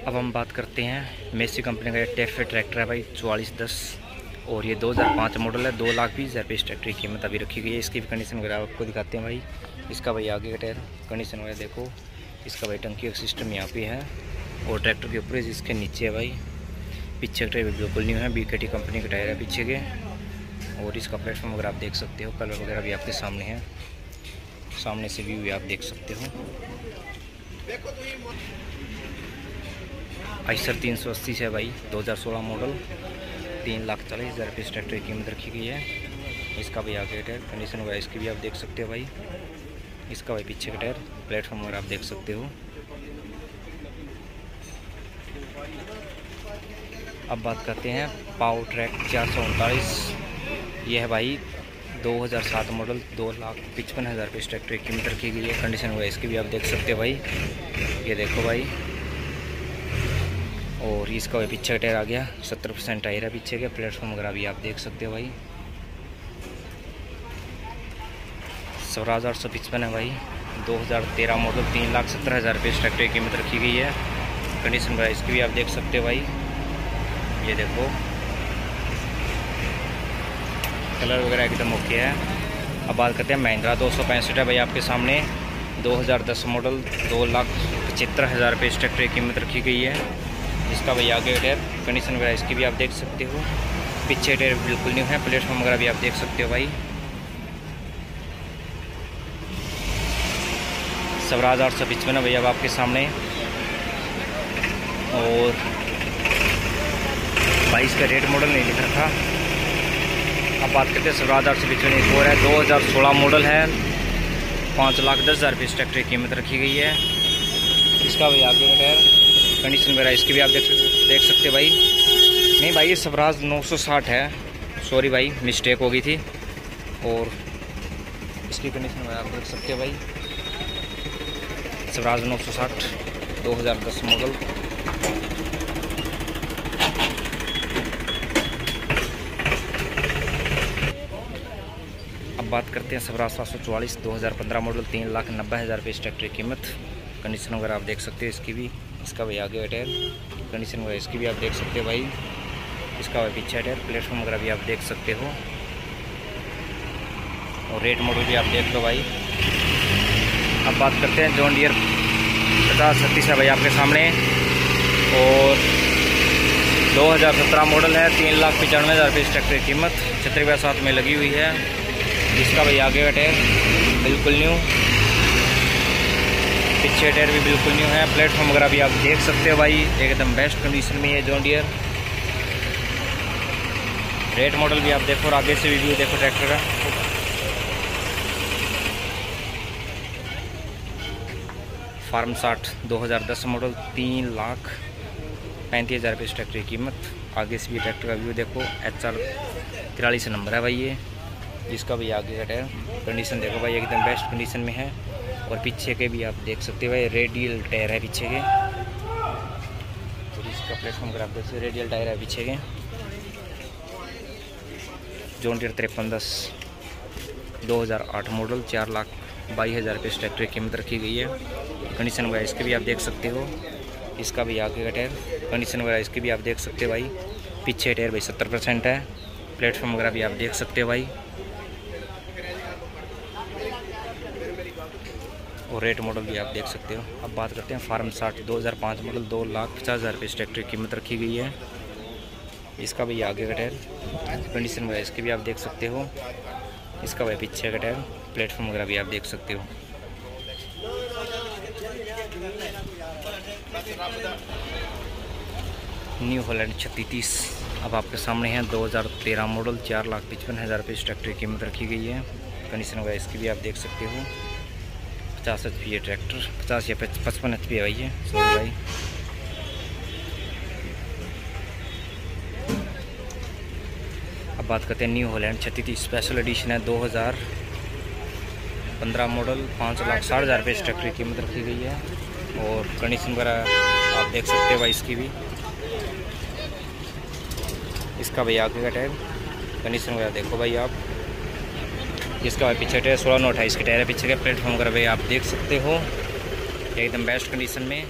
अब हम बात करते हैं मेसी कंपनी का टेफे ट्रैक्टर है भाई, चवालीस दस। और ये 2005 मॉडल है, दो लाख बीस हज़ार रुपये इस ट्रैक्टर की कीमत अभी रखी गई है। इसकी भी कंडीशन वगैरह आपको दिखाते हैं भाई। इसका भाई आगे का टायर कंडीशन वगैरह देखो। इसका भाई टंकी का सिस्टम यहाँ पे है। और ट्रैक्टर के ऊपर इसके नीचे है भाई। पीछे का टायर बिल्कुल न्यू है बी कंपनी के टायर है पीछे के। और इसका प्लेटफॉर्म वगैरह आप देख सकते हो कलर वगैरह भी आपके सामने है। सामने से व्यू भी आप देख सकते हो। आइसर तीन सौ अस्सी से भाई 2016 मॉडल तीन लाख चालीस हज़ार रुपये इस ट्रैक्टर की कीमत रखी गई है। इसका भी आगे टायर कंडीशन वगैरह इसकी भी आप देख सकते हो भाई। इसका भाई पीछे का टायर प्लेटफॉर्म वगैरह आप देख सकते हो। अब बात करते हैं पावर ट्रैक चार सौ उनतालीस। यह है भाई 2007 मॉडल दो लाख पचपन हज़ार रुपये इस ट्रैक्टर की कीमत रखी गई है। कंडीशन वगैरह इसकी भी आप देख सकते हो भाई। ये देखो भाई और इसका भाई पीछे का टायर आ गया, सत्तर परसेंट टायर है पीछे के, प्लेटफॉर्म वगैरह भी आप देख सकते हो भाई। स्वराज आठ सौ पचपन है भाई 2013 मॉडल तीन लाख सत्तर हज़ार रुपये इस ट्रैक्टर की कीमत रखी गई है। कंडीशन वगैरह इसकी भी आप देख सकते हो भाई। ये देखो। कलर वगैरह एकदम ओके है। अब बात करते हैं महिंद्रा दो सौ पैंसठ है भाई आपके सामने। 2010 मॉडल दो लाख पचहत्तर हज़ार रुपये इस ट्रैक्टर की कीमत रखी गई है। इसका भाई आगे टायर कंडीशन वगैरह इसकी भी आप देख सकते हो। पीछे टायर बिल्कुल न्यू है, प्लेटफॉर्म वगैरह भी आप देख सकते हो भाई। स्वराज आठ सौ पिचपन है भैया अब आपके सामने। और भाई इसका रेट मॉडल नहीं लिख रखा अब बात करते हैं स्वराज आठ सौ पिचपन एक और है, दो हज़ार सोलह मॉडल है। पाँच लाख दस हज़ार रुपये इस ट्रैक्टर की कीमत रखी गई है। इसका भाई आगे टायर कंडीशन वगैरह इसकी भी आप देख सकते देख सकते भाई। नहीं भाई, ये स्वराज 960 है। सॉरी भाई मिस्टेक हो गई थी। और इसकी कंडीशन वगैरह आप देख सकते भाई। स्वराज 960 2010 मॉडल अब बात करते हैं स्वराज सात सौ चौवालीस, दो हज़ार पंद्रह मॉडल तीन लाख नब्बे हज़ार रुपये इस ट्रैक्टर की कीमत। कंडीशन वगैरह आप देख सकते हो इसकी भी। इसका भाई आगे टायर कंडीशन वगैरह इसकी भी आप देख सकते हो भाई। इसका भाई पीछे टायर प्लेटफॉर्म वगैरह भी आप देख सकते हो। और रेट मॉडल भी आप देख लो भाई। अब बात करते हैं जॉन डियर पचास छत्तीस है भाई आपके सामने। और 2017 मॉडल है। तीन लाख पचानवे हज़ार रुपये इस ट्रैक्टर की कीमत। छतरी के साथ में लगी हुई है। इसका भाई आगे टायर बिल्कुल न्यू पीछे टायर भी बिल्कुल न्यू है। प्लेटफॉर्म वगैरह भी आप देख सकते हो भाई। एकदम बेस्ट कंडीशन में है जॉन डियर रेट मॉडल भी आप देखो और आगे से भी व्यू देखो ट्रैक्टर का। फार्म साठ 2010 मॉडल तीन लाख पैंतीस हज़ार रुपये इस ट्रैक्टर की कीमत। आगे से भी ट्रैक्टर का व्यू देखो। एच आर तिरालीस नंबर है भाई ये। जिसका भी आगे का टायर कंडीशन देखो भाई, एकदम बेस्ट कंडीशन में है। और पीछे के भी आप देख सकते हो रेडियल टायर है पीछे के। और इसका प्लेटफॉर्म अगर आप देख सकते रेडियल टायर है पीछे के। जोन टीयर तिरपन दस, दो हज़ार आठ मॉडल चार लाख बाईस हज़ार रुपये इस ट्रैक्टर की कीमत रखी गई है। कंडीशन वगैरह इसके भी आप देख सकते हो। इसका भी आगे का टायर कंडीशन वगैरह इसके भी आप देख सकते हो भाई। पीछे टायर भाई सत्तर परसेंट है। प्लेटफॉर्म वगैरह भी आप देख सकते हो भाई। और रेट मॉडल भी आप देख सकते हो। अब बात करते हैं फार्म साठ 2005 मॉडल दो लाख पचास हज़ार रुपये ट्रैक्टर की कीमत रखी गई है। इसका भी आगे का टायर कंडीशन वगैरह इसके भी आप देख सकते हो। इसका भाई पीछे का टायर प्लेटफॉर्म वगैरह भी आप देख सकते हो। न्यू हॉलैंड छत्तीस, अब आपके सामने है 2013 मॉडल चार लाख पचपन हज़ार रुपये इस ट्रैक्टर की कीमत रखी गई है। कंडीशन वगैरह इसकी भी आप देख सकते हो। पचास एच पी है ट्रैक्टर, पचास या पचपन एच पी है भाई है सॉरी भाई। अब बात करते हैं न्यू हॉलैंड छत्तीस स्पेशल एडिशन है, दो हज़ार पंद्रह मॉडल पाँच लाख साठ हज़ार रुपये इस ट्रैक्टर की कीमत रखी गई है। और कंडीशन वगैरह आप देख सकते हो भाई इसकी भी। इसका भाई आगे का टाइम कंडीशन वगैरह देखो भाई आप। जिसका भाई पीछे टायर सोलह नौ अट्ठाईस के टायर है। पीछे के प्लेटफॉर्म का भाई आप देख सकते हो। एकदम बेस्ट कंडीशन में।